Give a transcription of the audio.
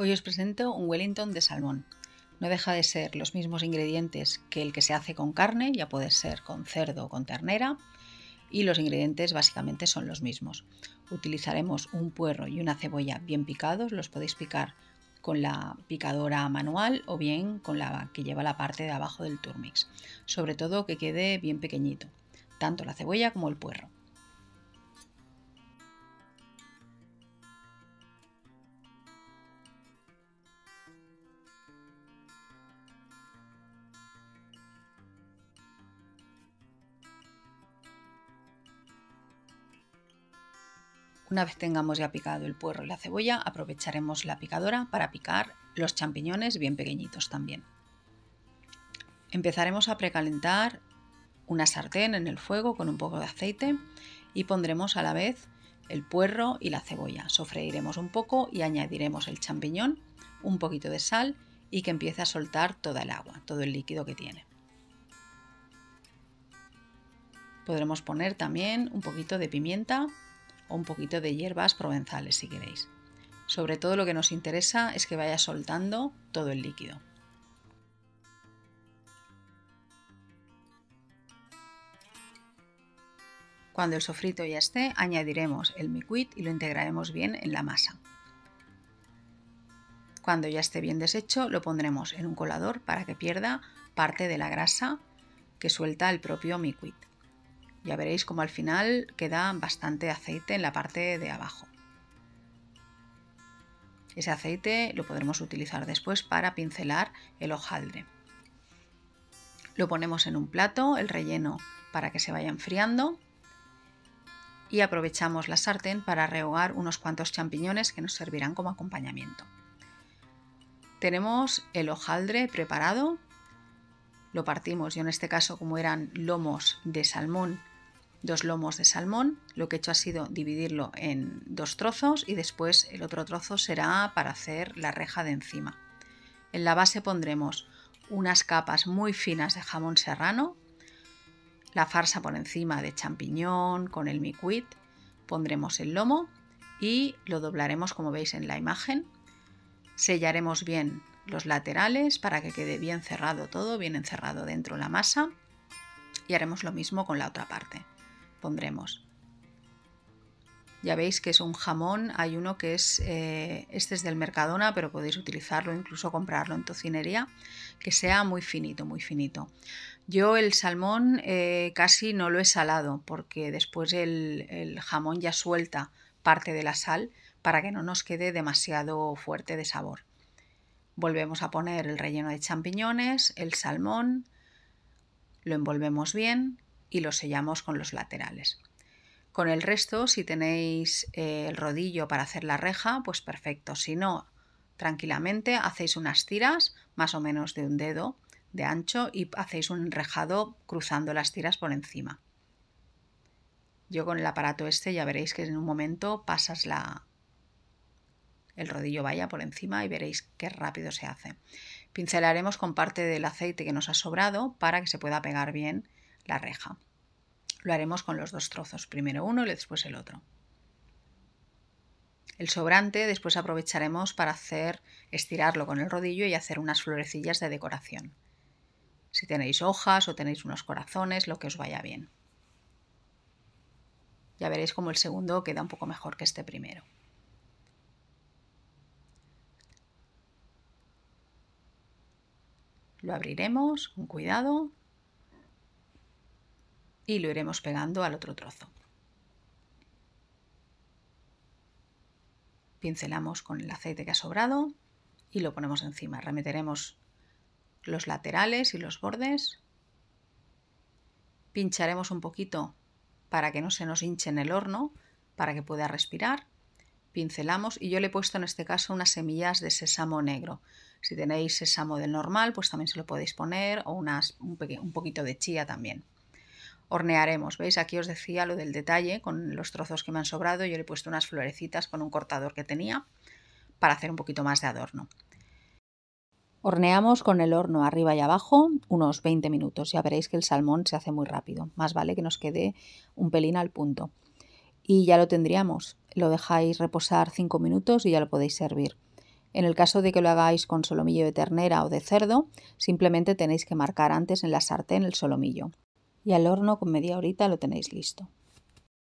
Hoy os presento un Wellington de salmón. No deja de ser los mismos ingredientes que el que se hace con carne, ya puede ser con cerdo o con ternera, y los ingredientes básicamente son los mismos. Utilizaremos un puerro y una cebolla bien picados, los podéis picar con la picadora manual o bien con la que lleva la parte de abajo del turmix. Sobre todo que quede bien pequeñito, tanto la cebolla como el puerro. Una vez tengamos ya picado el puerro y la cebolla, aprovecharemos la picadora para picar los champiñones bien pequeñitos también. Empezaremos a precalentar una sartén en el fuego con un poco de aceite y pondremos a la vez el puerro y la cebolla. Sofreiremos un poco y añadiremos el champiñón, un poquito de sal y que empiece a soltar toda el agua, todo el líquido que tiene. Podremos poner también un poquito de pimienta o un poquito de hierbas provenzales si queréis. Sobre todo lo que nos interesa es que vaya soltando todo el líquido. Cuando el sofrito ya esté, añadiremos el miquit y lo integraremos bien en la masa. Cuando ya esté bien deshecho, lo pondremos en un colador para que pierda parte de la grasa que suelta el propio miquit. Ya veréis como al final queda bastante aceite en la parte de abajo. Ese aceite lo podremos utilizar después para pincelar el hojaldre. Lo ponemos en un plato, el relleno para que se vaya enfriando y aprovechamos la sartén para rehogar unos cuantos champiñones que nos servirán como acompañamiento. Tenemos el hojaldre preparado, lo partimos, yo en este caso como eran lomos de salmón dos lomos de salmón. Lo que he hecho ha sido dividirlo en dos trozos y después el otro trozo será para hacer la reja de encima. En la base pondremos unas capas muy finas de jamón serrano, la farsa por encima de champiñón con el miquit, pondremos el lomo y lo doblaremos como veis en la imagen. Sellaremos bien los laterales para que quede bien cerrado todo, bien encerrado dentro de la masa y haremos lo mismo con la otra parte pondremos. Ya veis que es un jamón, hay uno que es, eh, este es del Mercadona, pero podéis utilizarlo, incluso comprarlo en tocinería, que sea muy finito, muy finito. Yo el salmón eh, casi no lo he salado, porque después el, el jamón ya suelta parte de la sal para que no nos quede demasiado fuerte de sabor. Volvemos a poner el relleno de champiñones, el salmón, lo envolvemos bien y lo sellamos con los laterales. Con el resto, si tenéis eh, el rodillo para hacer la reja, pues perfecto. Si no, tranquilamente hacéis unas tiras más o menos de un dedo de ancho y hacéis un enrejado cruzando las tiras por encima. Yo con el aparato este ya veréis que en un momento pasas la el rodillo vaya por encima y veréis qué rápido se hace. Pincelaremos con parte del aceite que nos ha sobrado para que se pueda pegar bien la reja. Lo haremos con los dos trozos, primero uno y después el otro. El sobrante después aprovecharemos para hacer estirarlo con el rodillo y hacer unas florecillas de decoración. Si tenéis hojas o tenéis unos corazones, lo que os vaya bien. Ya veréis como el segundo queda un poco mejor que este primero. Lo abriremos con cuidado y lo iremos pegando al otro trozo. Pincelamos con el aceite que ha sobrado y lo ponemos encima. Remeteremos los laterales y los bordes. Pincharemos un poquito para que no se nos hinche en el horno, para que pueda respirar. Pincelamos y yo le he puesto en este caso unas semillas de sésamo negro. Si tenéis sésamo del normal, pues también se lo podéis poner o unas, un, un poquito de chía también hornearemos. ¿Veis? Aquí os decía lo del detalle con los trozos que me han sobrado. Yo le he puesto unas florecitas con un cortador que tenía para hacer un poquito más de adorno. Horneamos con el horno arriba y abajo unos 20 minutos. Ya veréis que el salmón se hace muy rápido. Más vale que nos quede un pelín al punto. Y ya lo tendríamos. Lo dejáis reposar 5 minutos y ya lo podéis servir. En el caso de que lo hagáis con solomillo de ternera o de cerdo, simplemente tenéis que marcar antes en la sartén el solomillo. Y al horno con media horita lo tenéis listo.